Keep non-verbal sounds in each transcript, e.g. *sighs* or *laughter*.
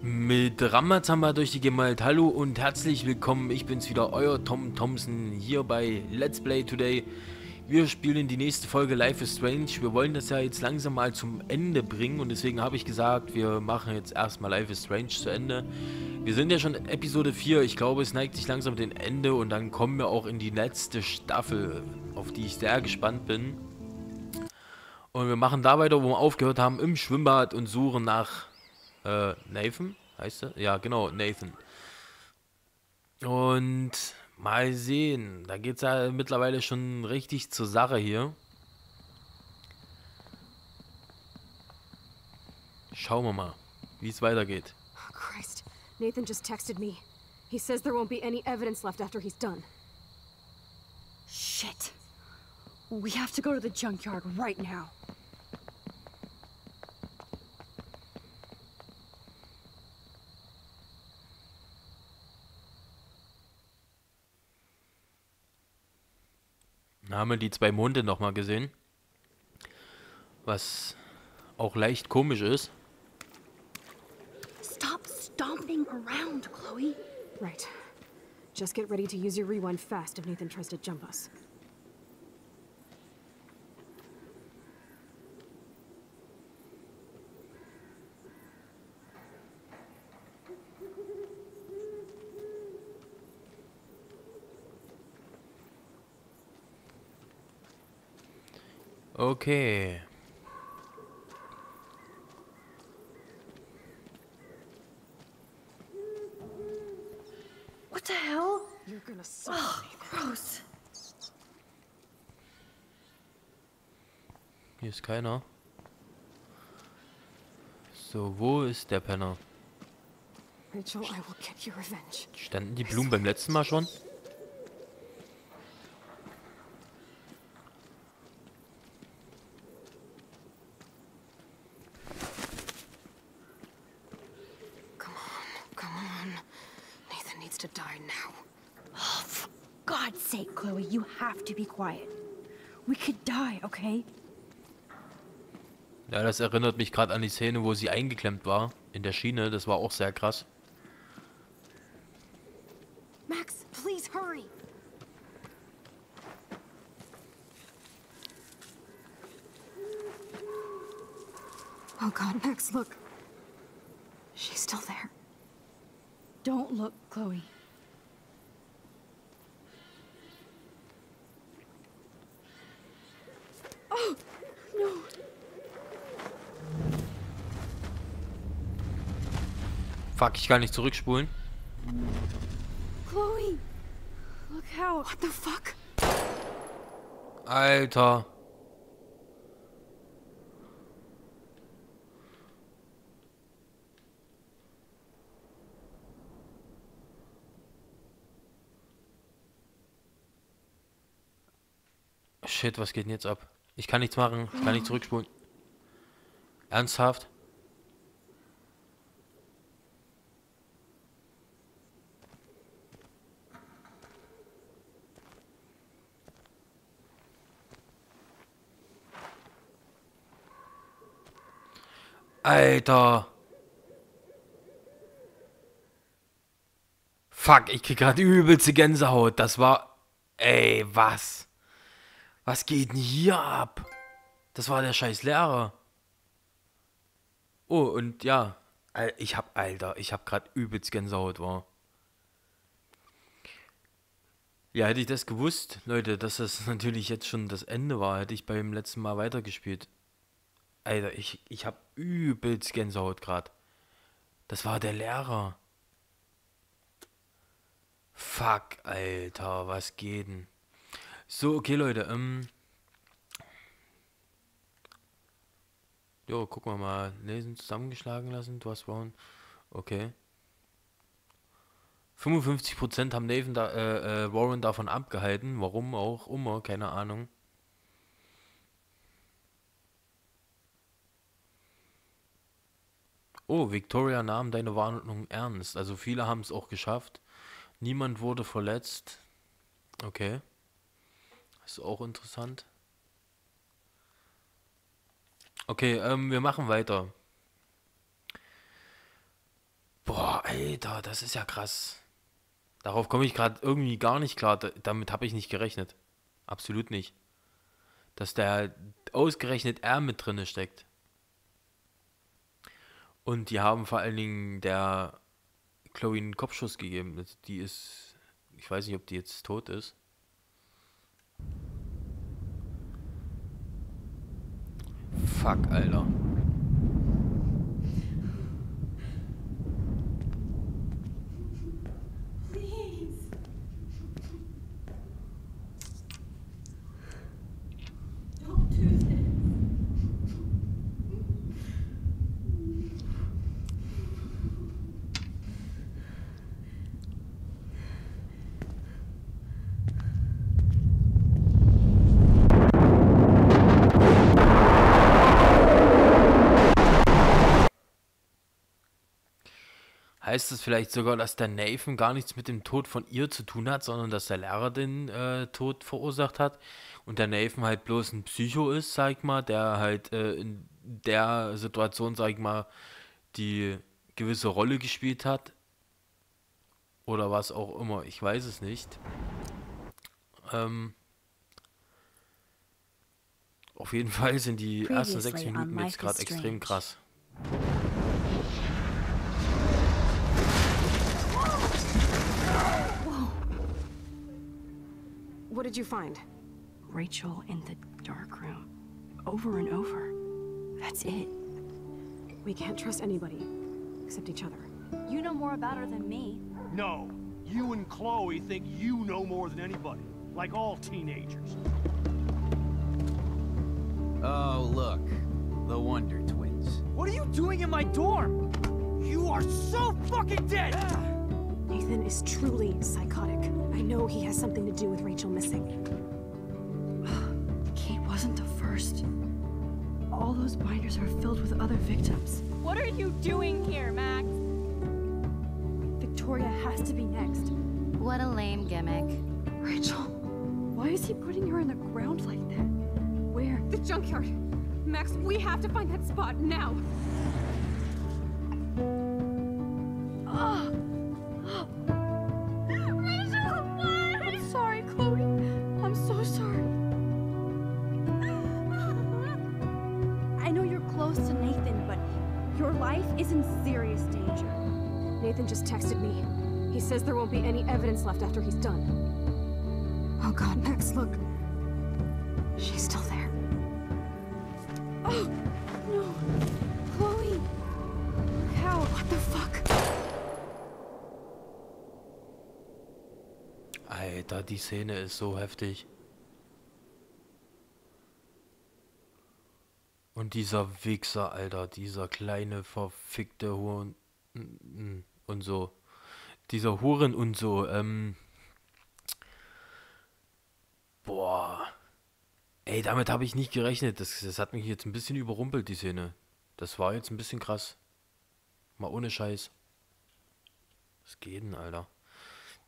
Mit Ramazamba durch die Gemalt. Hallo und herzlich willkommen. Ich bin's wieder, euer Tom Thompson hier bei Let's Play Today. Wir spielen die nächste Folge Life is Strange. Wir wollen das ja jetzt langsam mal zum Ende bringen und deswegen habe ich gesagt, wir machen jetzt erstmal Life is Strange zu Ende. Wir sind ja schon Episode 4. Ich glaube, es neigt sich langsam dem Ende und dann kommen wir auch in die letzte Staffel, auf die ich sehr gespannt bin. Und wir machen da weiter, wo wir aufgehört haben, im Schwimmbad und suchen nach äh, Nathan, heißt er? Ja, genau, Nathan. Und mal sehen, da geht es ja mittlerweile schon richtig zur Sache hier. Schauen wir mal, wie es weitergeht. Oh, Christ. Nathan just texted me. He says there won't be any evidence left after he's done. Shit. We have to go to the junkyard right now. Haben wir die zwei Monde nochmal gesehen. Was auch leicht komisch ist. Stop stomping around, Chloe. Right. Just get ready to use your rewind fast if Nathan tries to jump us. Okay. What the hell? You're gonna suck. Oh, gross. Hier ist keiner. So, wo ist der Penner? Rachel, I will get your revenge. Standen die Blumen beim letzten Mal schon? Come on, come on. Nathan needs to die now. Oh, for God's sake, Chloe, you have to be quiet. We could die, okay? Ja, das erinnert mich gerade an die Szene, wo sie eingeklemmt war. In der Schiene. Das war auch sehr krass. Max, please hurry. Oh god, Max, look. She's still there. Don't look, Chloe. Fuck, ich kann nicht zurückspulen. Chloe! Look out. What the fuck? Alter. Shit, was geht denn jetzt ab? Ich kann nichts machen. Ich kann nicht zurückspulen. Ernsthaft? Alter. Fuck, ich krieg gerade übelste Gänsehaut. Das war... Ey, was? Was geht denn hier ab? Das war der scheiß Lehrer. Oh, und ja. Ich hab, Alter, ich hab gerade übelst Gänsehaut, war. Ja, hätte ich das gewusst, Leute, dass das *laughs* natürlich jetzt schon das Ende war, hätte ich beim letzten Mal weitergespielt. Alter, ich, ich hab übelst Gänsehaut gerade. Das war der Lehrer. Fuck, Alter, was geht denn? So, okay, Leute, ähm. Jo, gucken wir mal. Lesen, zusammengeschlagen lassen. Du hast Brown. Okay. 55% haben Nathan da, äh, äh, Warren davon abgehalten. Warum auch immer, keine Ahnung. Oh, Victoria nahm deine Warnung ernst. Also viele haben es auch geschafft. Niemand wurde verletzt. Okay. Ist auch interessant. Okay, ähm, wir machen weiter. Alter, das ist ja krass. Darauf komme ich gerade irgendwie gar nicht klar. damit habe ich nicht gerechnet. Absolut nicht. Dass der ausgerechnet er mit drinne steckt. Und die haben vor allen Dingen der Chloe einen Kopfschuss gegeben. Die ist, ich weiß nicht, ob die jetzt tot ist. Fuck, Alter. Heißt das vielleicht sogar, dass der Nathan gar nichts mit dem Tod von ihr zu tun hat, sondern dass der Lehrer den äh, Tod verursacht hat und der Nathan halt bloß ein Psycho ist, sag ich mal, der halt äh, in der Situation, sag ich mal, die gewisse Rolle gespielt hat oder was auch immer, ich weiß es nicht. Ähm, auf jeden *laughs* Fall sind die ersten sechs Minuten jetzt gerade extrem krass. Did you find? Rachel in the dark room. Over and over. That's it. We can't trust anybody. Except each other. You know more about her than me. No. You and Chloe think you know more than anybody. Like all teenagers. Oh, look. The Wonder Twins. What are you doing in my dorm? You are so fucking dead! Nathan is truly psychotic. I know he has something to do with Rachel missing. *sighs* Kate wasn't the first. All those binders are filled with other victims. What are you doing here, Max? Victoria has to be next. What a lame gimmick. Rachel, why is he putting her in the ground like that? Where? The junkyard. Max, we have to find that spot now. Alter, die Szene ist so heftig. Und dieser Wichser, Alter, dieser kleine verfickte Huhn und so. Dieser Huren und so, ähm. Boah. Ey, damit habe ich nicht gerechnet. Das, das hat mich jetzt ein bisschen überrumpelt, die Szene. Das war jetzt ein bisschen krass. Mal ohne Scheiß. Was geht denn, Alter?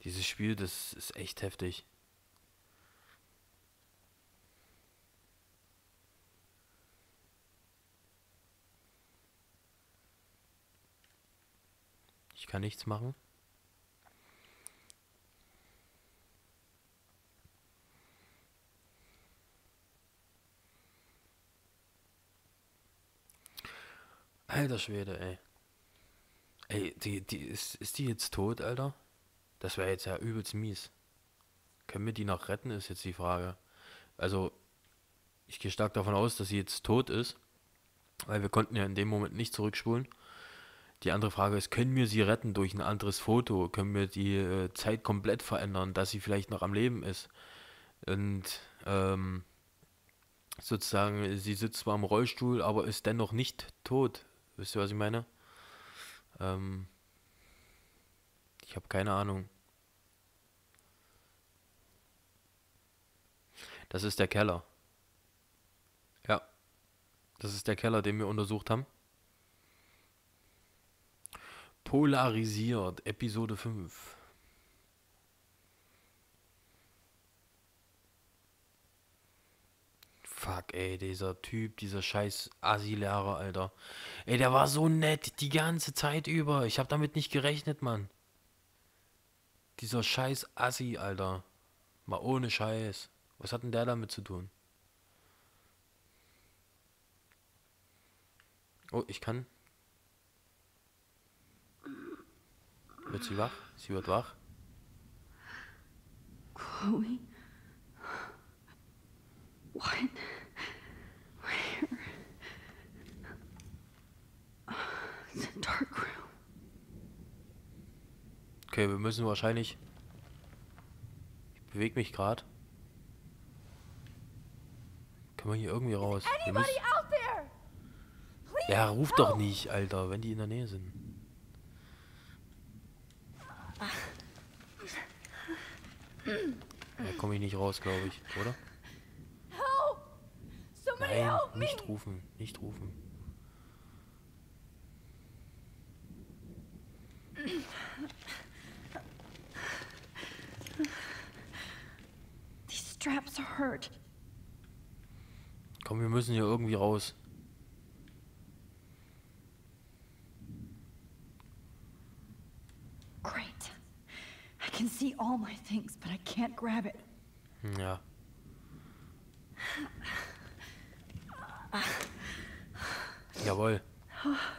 Dieses Spiel, das ist echt heftig. Ich kann nichts machen. Alter Schwede, ey. Ey, die, die, ist, ist die jetzt tot, Alter? Das wäre jetzt ja übelst mies. Können wir die noch retten, ist jetzt die Frage. Also, ich gehe stark davon aus, dass sie jetzt tot ist. Weil wir konnten ja in dem Moment nicht zurückspulen. Die andere Frage ist, können wir sie retten durch ein anderes Foto? Können wir die äh, Zeit komplett verändern, dass sie vielleicht noch am Leben ist? Und ähm, sozusagen, sie sitzt zwar im Rollstuhl, aber ist dennoch nicht tot. Wisst ihr, was ich meine? Ähm, ich habe keine Ahnung. Das ist der Keller. Ja. Das ist der Keller, den wir untersucht haben. Polarisiert, Episode 5. Fuck, ey, dieser Typ, dieser scheiß Asi-Lehrer, Alter. Ey, der war so nett die ganze Zeit über. Ich hab damit nicht gerechnet, Mann. Dieser scheiß Assi, Alter. Mal ohne Scheiß. Was hat denn der damit zu tun? Oh, ich kann. Wird sie wach? Sie wird wach. Chloe? What? Where? It's a dark room. Okay, wir müssen wahrscheinlich. Ich bewege mich gerade. Können wir hier irgendwie raus? Wir müssen... out there? Ja, ruf doch nicht, Alter, wenn die in der Nähe sind. Da komme ich nicht raus, glaube ich, oder? Somebody Nein, help me! nicht rufen, nicht rufen. These straps hurt. Komm, wir müssen hier irgendwie raus. Great. I can see all my things, but I can't grab it. Ja. Jawohl.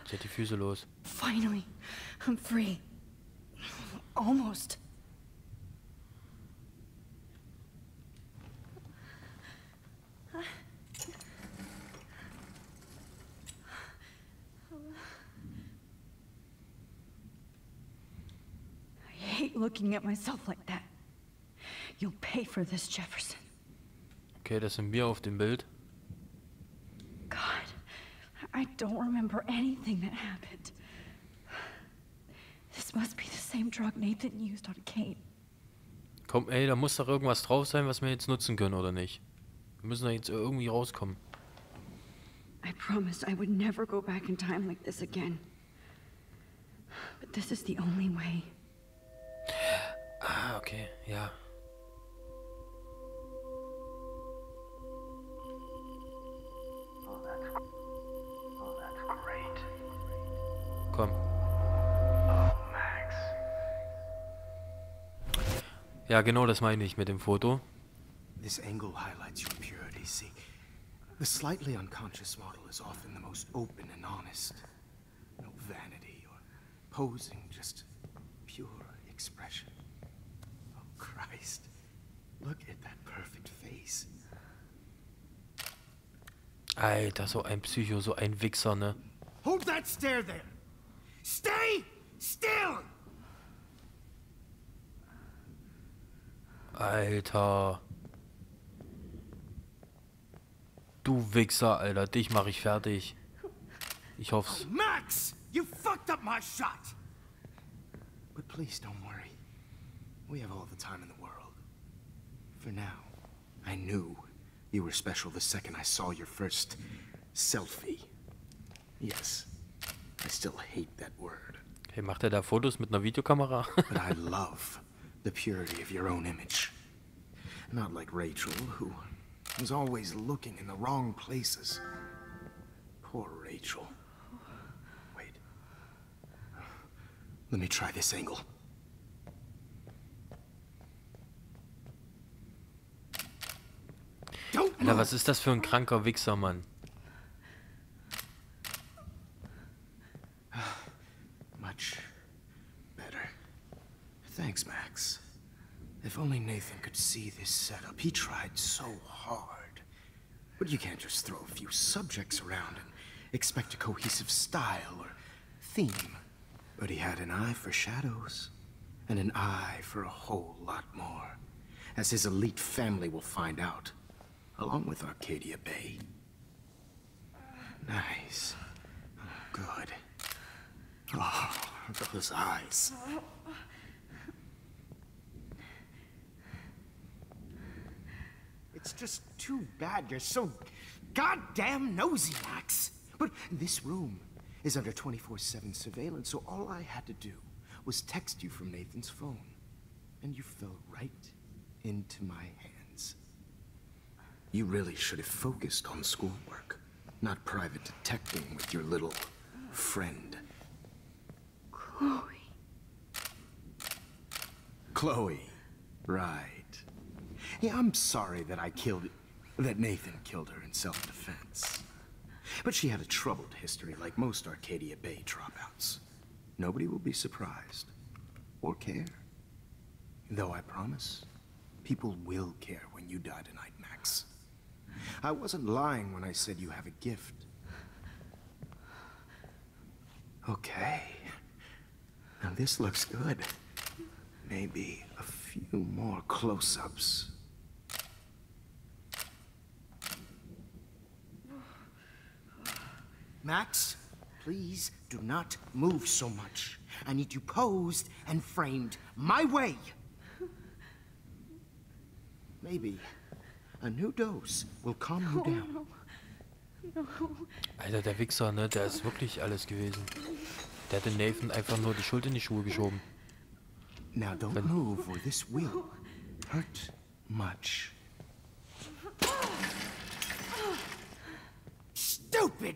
Sie hat die Füße los. Finally, I'm free. Almost. I hate looking at myself like that. You'll pay for this, Jefferson. Okay, das sind wir auf dem Bild. I don't remember anything that happened. This must be the same drug Nathan used on Kate. Komm, ey, da muss doch irgendwas drauf sein, was wir jetzt nutzen können, oder nicht? Wir müssen da jetzt irgendwie rauskommen. I promised I would never go back in time like this again. But this is the only way. Ah, okay, ja. Komm. Ja, genau das meine ich mit dem Foto. This angle highlights your purity. See, the slightly unconscious model is often the most open and honest. No vanity or posing, just pure expression. Oh, Christ. Look at that perfect face. Alter, so ein Psycho, so ein Wichser, ne? Hold that stare there! Stay still! Alter. Du Wichser, Alter, dich mach ich fertig. Ich hoff's. Oh, Max! You fucked up my shot! But please don't worry. We have all the time in the world. For now, I knew you were special the second I saw your first selfie. Yes, I still hate that word. Hey, macht er da Fotos mit einer Videokamera? *laughs* But I love the purity of your own image. Not like Rachel, who was always looking in the wrong places. Poor Rachel. Wait. Let me try this angle. Alter, was ist das für ein kranker Wichser, Mann? Thanks, Max. If only Nathan could see this setup. He tried so hard. But you can't just throw a few subjects around and expect a cohesive style or theme. But he had an eye for shadows, and an eye for a whole lot more. As his elite family will find out, along with Arcadia Bay. Nice. Oh, good. Oh, those eyes. It's just too bad you're so goddamn nosy, Max. But this room is under 24 7 surveillance, so all I had to do was text you from Nathan's phone. And you fell right into my hands. You really should have focused on schoolwork, not private detecting with your little friend. Chloe. Chloe. Right. Yeah, I'm sorry that I killed... that Nathan killed her in self-defense. But she had a troubled history like most Arcadia Bay dropouts. Nobody will be surprised. Or care. Though I promise, people will care when you die tonight, Max. I wasn't lying when I said you have a gift. Okay. Now this looks good. Maybe a few more close-ups. Max, please do not move so much. I need you posed and framed my way. Maybe a new dose will calm you down. Alter, der Wichser, ne? Der ist wirklich alles gewesen. Der hat den Nathan einfach nur die Schuld in die Schuhe geschoben. Now don't move or this will hurt much. Stupid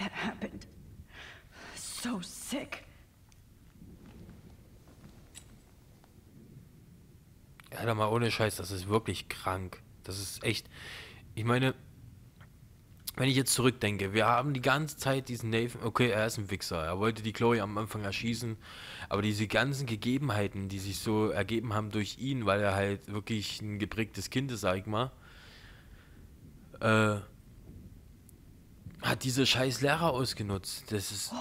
That happened. So sick. Alter, mal ohne Scheiß, das ist wirklich krank. Das ist echt. Ich meine, wenn ich jetzt zurückdenke, wir haben die ganze Zeit diesen Nathan. Okay, er ist ein Wichser. Er wollte die Chloe am Anfang erschießen. Aber diese ganzen Gegebenheiten, die sich so ergeben haben durch ihn, weil er halt wirklich ein geprägtes Kind ist, sag ich mal, äh, hat diese scheiß Lehrer ausgenutzt. Das ist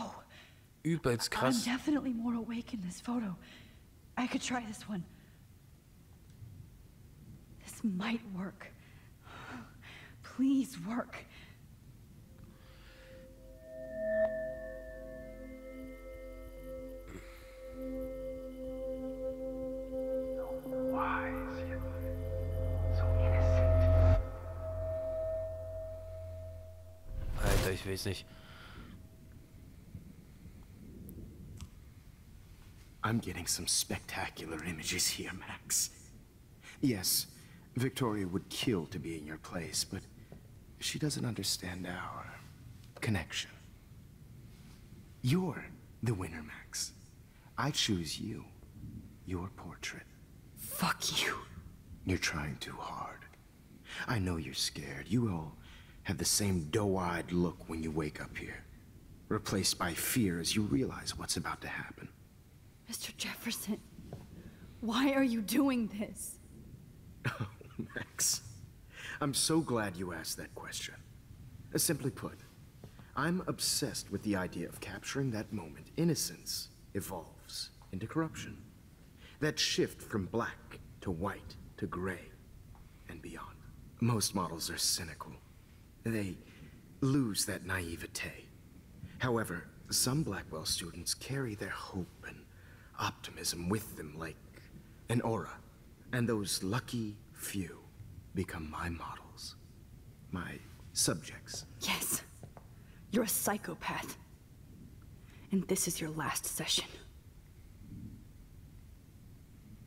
übelst I'm krass. definitely more awake in this photo. I could try this one. This might work. Please work. Alter, ich weiß nicht. I'm getting some spectacular images here, Max. Yes, Victoria would kill to be in your place, but she doesn't understand our connection. You're the winner, Max. I choose you. Your portrait. Fuck you. You're trying too hard. I know you're scared. You all have the same doe-eyed look when you wake up here. Replaced by fear as you realize what's about to happen. Mr. Jefferson, why are you doing this? *laughs* Oh, Max. I'm so glad you asked that question. Uh, Simply put, I'm obsessed with the idea of capturing that moment innocence evolves into corruption. That shift from black to white to gray and beyond. Most models are cynical. They lose that naivete. However, some Blackwell students carry their hope and optimism with them like an aura. And those lucky few become my models, my subjects. Yes, you're a psychopath. And this is your last session.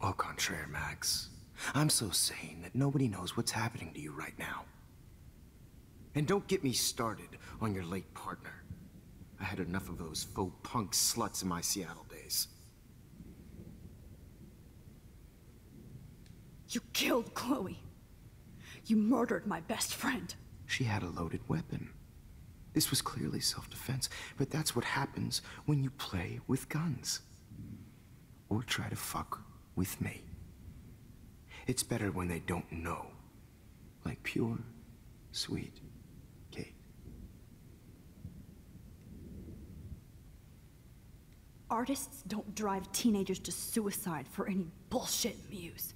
Au contraire, Max. I'm so sane that nobody knows what's happening to you right now. And don't get me started on your late partner. I had enough of those faux punk sluts in my Seattle days. You killed Chloe. You murdered my best friend. She had a loaded weapon. This was clearly self-defense, but that's what happens when you play with guns. Or try to fuck with me. It's better when they don't know. Like pure, sweet Kate. Artists don't drive teenagers to suicide for any bullshit muse.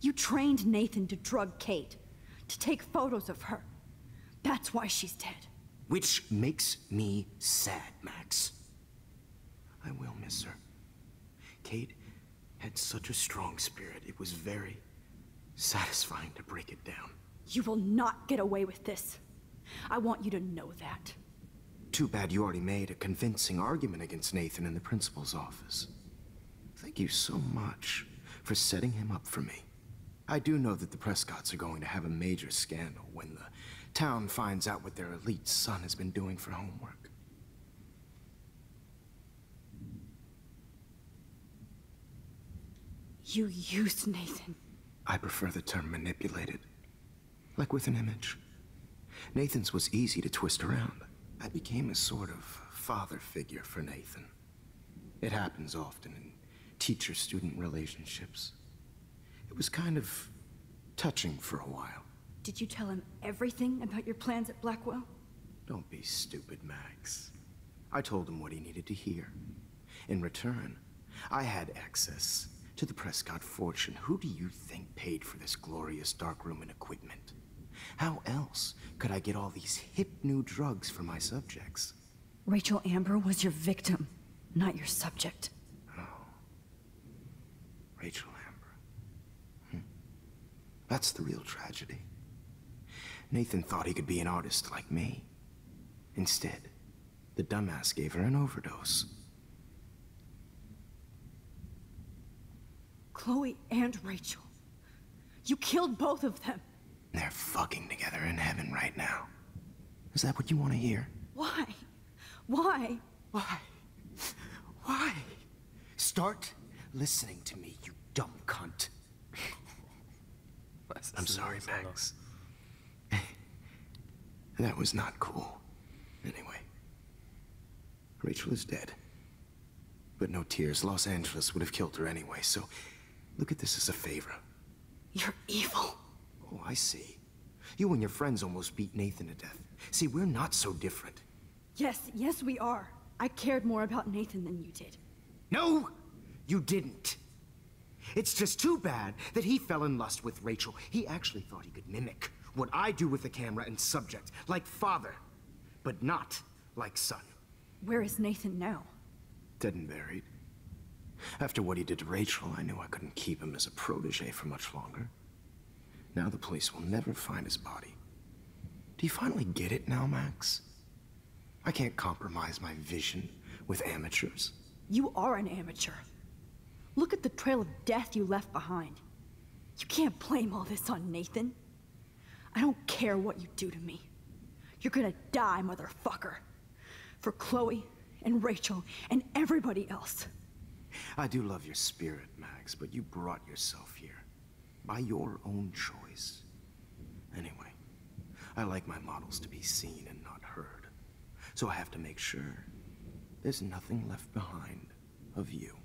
You trained Nathan to drug Kate, to take photos of her. That's why she's dead. Which makes me sad, Max. I will miss her. Kate had such a strong spirit, it was very satisfying to break it down. You will not get away with this. I want you to know that. Too bad you already made a convincing argument against Nathan in the principal's office. Thank you so much for setting him up for me. I do know that the Prescotts are going to have a major scandal when the town finds out what their elite son has been doing for homework. You used Nathan. I prefer the term manipulated. Like with an image. Nathan's was easy to twist around. I became a sort of father figure for Nathan. It happens often in teacher-student relationships. It was kind of touching for a while. Did you tell him everything about your plans at Blackwell? Don't be stupid, Max. I told him what he needed to hear. In return, I had access to the Prescott fortune. Who do you think paid for this glorious darkroom and equipment? How else could I get all these hip new drugs for my subjects? Rachel Amber was your victim, not your subject. Rachel Amber. Hmm. That's the real tragedy. Nathan thought he could be an artist like me. Instead, the dumbass gave her an overdose. Chloe and Rachel. You killed both of them. They're fucking together in heaven right now. Is that what you want to hear? Why? Why? Why? Why? Start listening to me, you dumb cunt. *laughs* I'm sorry, Max. *laughs* that was not cool. Anyway, Rachel is dead. But no tears. Los Angeles would have killed her anyway, so look at this as a favor. You're evil. Oh, I see. You and your friends almost beat Nathan to death. See, we're not so different. Yes, yes, we are. I cared more about Nathan than you did. No, you didn't. It's just too bad that he fell in lust with Rachel. He actually thought he could mimic what I do with the camera and subject, like father, but not like son. Where is Nathan now? Dead and buried. After what he did to Rachel, I knew I couldn't keep him as a protege for much longer. Now the police will never find his body. Do you finally get it now, Max? I can't compromise my vision with amateurs. You are an amateur. Look at the trail of death you left behind. You can't blame all this on Nathan. I don't care what you do to me. You're gonna die, motherfucker. For Chloe and Rachel and everybody else. I do love your spirit, Max, but you brought yourself here. By your own choice. Anyway, I like my models to be seen and not heard. So I have to make sure there's nothing left behind of you.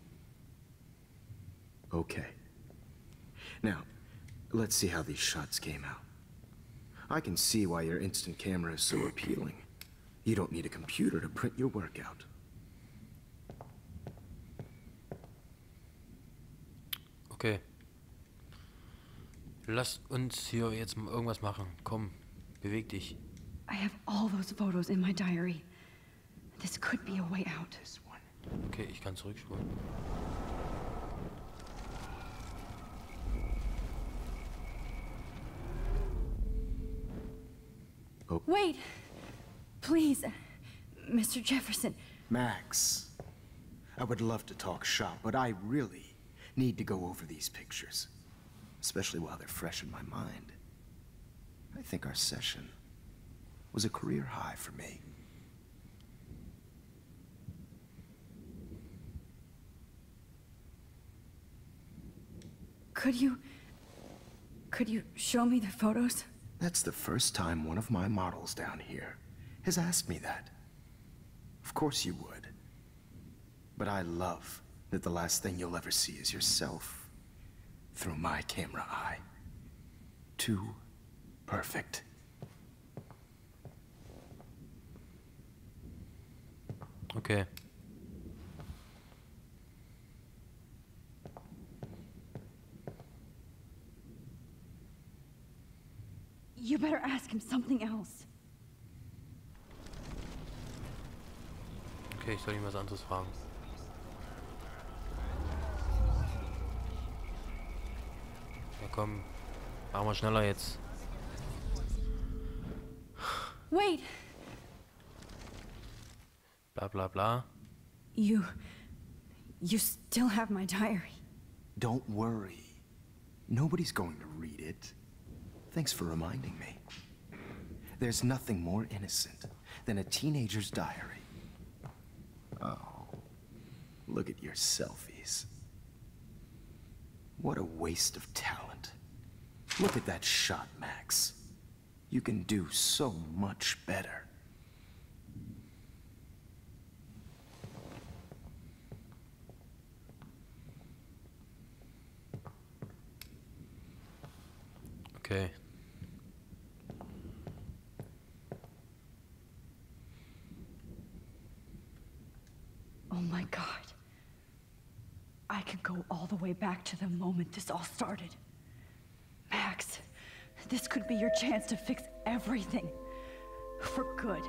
Okay. Now, let's see how these shots came out. I can see why your instant camera is so appealing. You don't need a computer to print your work out. Okay. Lass uns hier jetzt mal irgendwas machen. Komm, beweg dich. I have all those photos in my diary. This could be a way out. Okay, ich kann zurückspulen. Wait! Please, Mr. Jefferson. Max, I would love to talk shop, but I really need to go over these pictures. Especially while they're fresh in my mind. I think our session was a career high for me. Could you... Could you show me the photos? That's the first time one of my models down here has asked me that. Of course you would. But I love that the last thing you'll ever see is yourself through my camera eye. Too perfect. Okay. You better ask him something else. Okay, ich soll ihn was anderes fragen. Ja komm, machen wir schneller jetzt. Wait! Bla bla bla. You. You still have my diary. Don't worry. Nobody's going to read it. Thanks for reminding me. There's nothing more innocent than a teenager's diary. Oh, look at your selfies. What a waste of talent. Look at that shot, Max. You can do so much better. Okay. Oh my god. I can go all the way back to the moment this all started. Max, this could be your chance to fix everything. For good.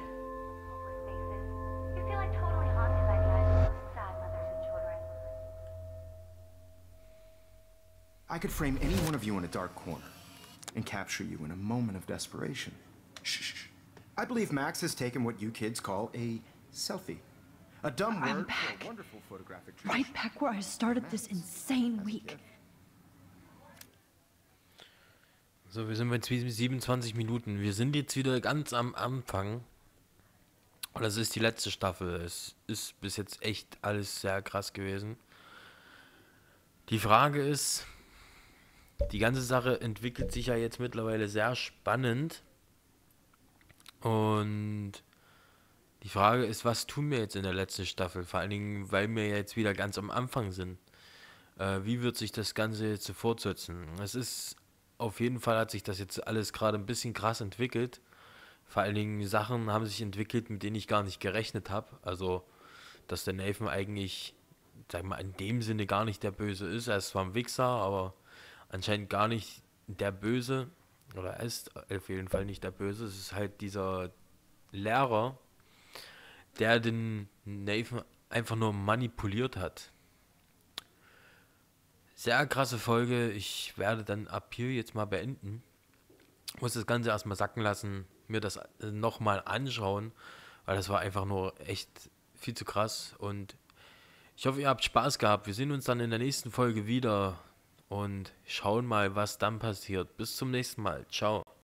You feel like totally haunted by the eyes of those sad mothers and children. I could frame any one of you in a dark corner and capture you in a moment of desperation. Shh. shh. I believe Max has taken what you kids call a selfie. A dumb word I'm for back. a wonderful photographic Right back where I started this insane week. So, wir sind bei 27 Minuten. Wir sind jetzt wieder ganz am Anfang. Und das ist die letzte Staffel. Es ist bis jetzt echt alles sehr krass gewesen. Die Frage ist, die ganze Sache entwickelt sich ja jetzt mittlerweile sehr spannend. Und die Frage ist, was tun wir jetzt in der letzten Staffel? Vor allen Dingen, weil wir jetzt wieder ganz am Anfang sind. Äh, wie wird sich das Ganze jetzt so fortsetzen? Es ist auf jeden Fall hat sich das jetzt alles gerade ein bisschen krass entwickelt. Vor allen Dingen Sachen haben sich entwickelt, mit denen ich gar nicht gerechnet habe. Also, dass der Nathan eigentlich, sag mal, in dem Sinne gar nicht der Böse ist. Er ist zwar ein Wichser, aber anscheinend gar nicht der Böse. Oder er ist auf jeden Fall nicht der Böse. Es ist halt dieser Lehrer, der den Nathan einfach nur manipuliert hat. Sehr krasse Folge. Ich werde dann ab hier jetzt mal beenden. Muss das Ganze erstmal sacken lassen, mir das nochmal anschauen, weil das war einfach nur echt viel zu krass. Und ich hoffe, ihr habt Spaß gehabt. Wir sehen uns dann in der nächsten Folge wieder und schauen mal, was dann passiert. Bis zum nächsten Mal. Ciao.